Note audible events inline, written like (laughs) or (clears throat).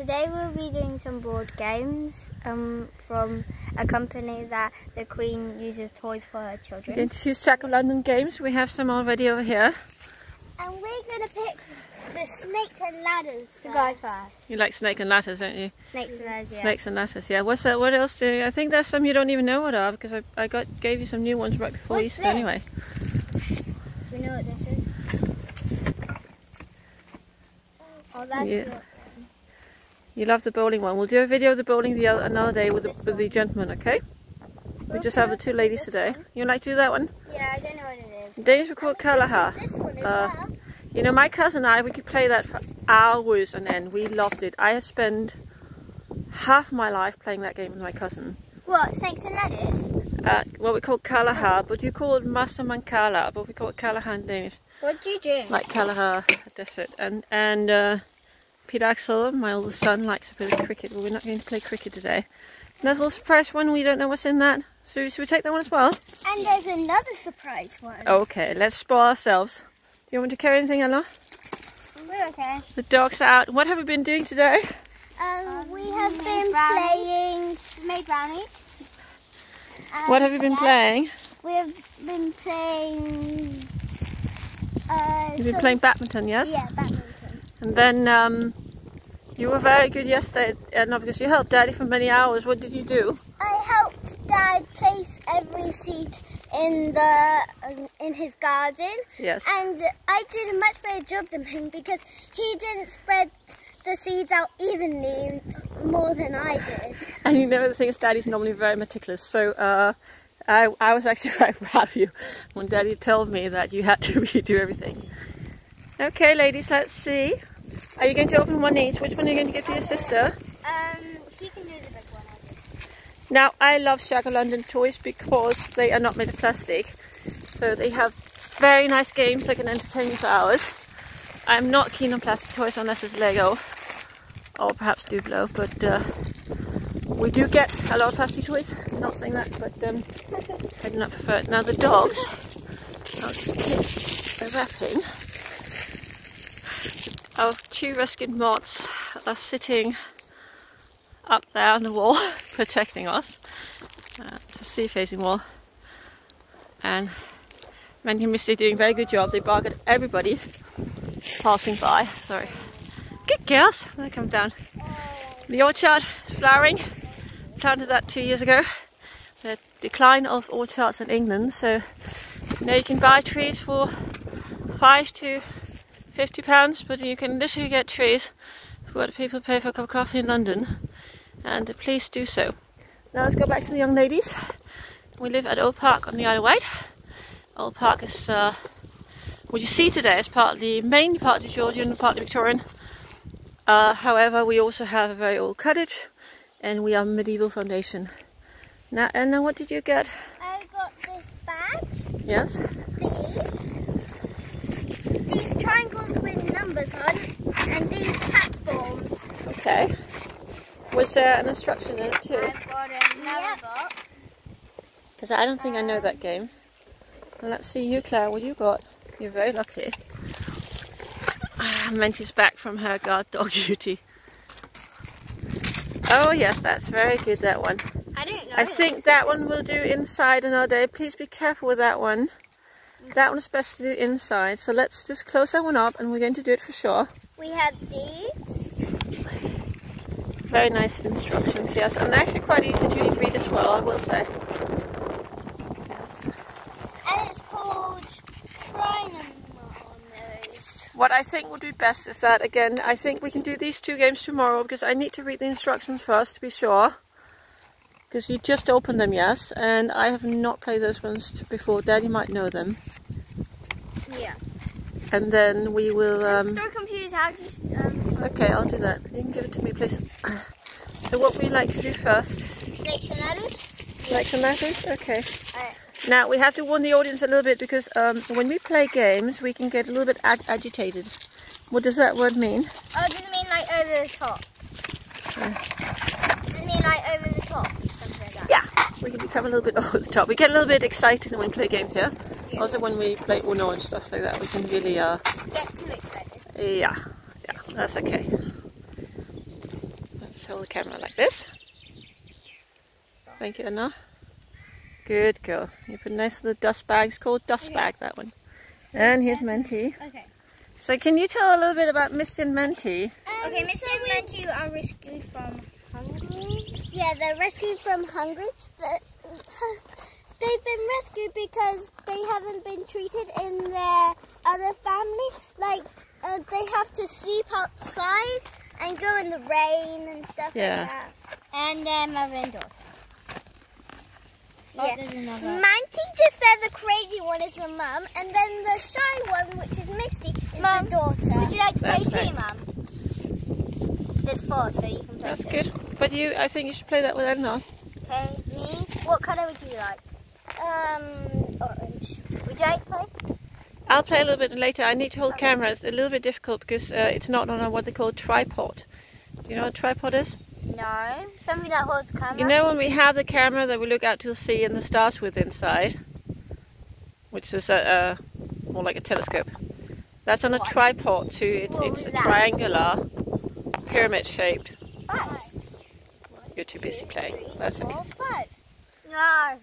today we'll be doing some board games um, from a company that the Queen uses toys for her children. We're going to choose Jaques of London games. We have some already over here. And we're going to pick the snakes and ladders to go first. You like snake and ladders, don't you? Snakes and ladders, yeah. Snakes and ladders, yeah. What's that? What else do you, I think there's some you don't even know what are because I, I got gave you some new ones right before What's Easter this? anyway. Do you know what this is? Oh, that's Yeah. what- You love the bowling one. We'll do a video of the bowling the other, another day with the, with the gentleman, okay? We just have the two ladies today. You like to do that one? Yeah, I don't know what it is. Danes were called Kalaha. This one is Uh, well. You know, my cousin and I, we could play that for hours on end. We loved it. I had spent half my life playing that game with my cousin. What, snakes and ladders? Uh, what we call Kalaha, but you call it Master Mancala, but we call it Kalaha in Danish. What do you do? Like Kalaha, that's it. And, and uh, Peter Axel, my oldest son, likes a bit of cricket, but we're not going to play cricket today. And there's a little surprise one, we don't know what's in that. So should we take that one as well? And there's another surprise one. Okay, let's spoil ourselves. Do you want me to carry anything, Ella? We're okay. The dog's are out. What have we been doing today? Um, we have been playing. We made brownies. What have you been Yeah, playing? We have been playing. Uh, You've been playing badminton, yes? Yeah, badminton. And then um, you were very good yesterday, Edna, because you helped Daddy for many hours. What did you do? I helped Dad place every seed in the um, in his garden, Yes. and I did a much better job than him because he didn't spread the seeds out evenly more than I did. And you know the thing is, Daddy's normally very meticulous. So uh, I, I was actually very proud of you when Daddy told me that you had to (laughs) redo everything. Okay, ladies, let's see. Are you going to open one each? Which one are you going to give to your sister? Um, she can do the big one. Now, I love Jaques London toys because they are not made of plastic. So they have very nice games that can entertain you for hours. I'm not keen on plastic toys unless it's Lego or perhaps Duplo, but uh, we do get a lot of plastic toys. I'm not saying that, but um, I do not prefer it. Now the dogs, I'll just the wrapping. Our two rescued moths are sitting up there on the wall (laughs) protecting us. Uh, it's a sea facing wall. And Mandy and Misty doing a very good job. They bark at everybody passing by. Sorry. Good girls. They come down. The orchard is flowering. Planted that two years ago. The decline of orchards in England. So now you can buy trees for five to fifty pounds, but you can literally get trees for what people pay for a cup of coffee in London and please do so. Now let's go back to the young ladies. We live at Old Park on the Isle of Wight. Old Park is uh, what you see today is partly mainly partly Georgian and partly Victorian. Uh, however, we also have a very old cottage, and we are medieval foundation. Now, Anna, what did you get? I got this bag. Yes. These. These triangles with numbers on, and these platforms. Okay. Was there an instruction in it too? I've got another box. Because I don't think I know that game. Well, let's see you, Claire. What you got? You're very lucky. Ah, Mentie's back from her guard dog (laughs) duty. Oh yes, that's very good. That one. I don't know. I think that one will do inside another day. Please be careful with that one. That one is best to do inside. So let's just close that one up, and we're going to do it for sure. we have these. Very nice instructions, yes, and actually quite easy to read as well. I will say. Yes. And it's called Trinum on. What I think would be best is that, again, I think we can do these two games tomorrow because I need to read the instructions first to be sure. Because you just opened them, yes, and I have not played those ones before. Daddy might know them. Yeah. And then we will... I'm Um, so confused how to. Um, okay, I'll do that. You can give it to me, please. (clears throat) So what we like to do first? snakes some ladders. Like some letters? Okay. Alright. Now, we have to warn the audience a little bit because um, when we play games, we can get a little bit ag agitated. What does that word mean? Oh, it mean like over the top? Does it mean like over the top? Something like that. Yeah, we can become a little bit (laughs) over the top. We get a little bit excited when we play games, yeah? Also when we play Uno and stuff like that, we can really, uh, Get too excited. yeah, yeah, that's okay. Let's hold the camera like this. Thank you, Anna. Good girl. You put a nice little dust bag. It's called dust Okay. bag, that one. And here's Menti. Okay. So can you tell a little bit about Misty and Menti? okay, Mr. and Mantu are rescued from Hungary. Yeah, they're rescued from Hungary. The- They've been rescued because they haven't been treated in their other family. Like, uh, they have to sleep outside and go in the rain and stuff Yeah. like that. And their mother and daughter. Yeah. Manti just there, the crazy one is the mum, and then the shy one, which is Misty, is the daughter. Would you like to That's play too, Mum? There's four, so you can play That's too. good. But you, I think you should play that with Anna. Okay, me. What colour would you like? Um, orange. Would you like to play? I'll play a little bit later. I need to hold camera. It's a little bit difficult because uh, it's not on a, what they call tripod. Do you know what a tripod is? No. Something that holds camera. You know when we have the camera that we look out to the sea and the stars with inside, which is a, a more like a telescope. That's on a What? tripod too. It's it's a that? triangular, pyramid shaped. Five. You're too busy playing. That's okay. Five. No.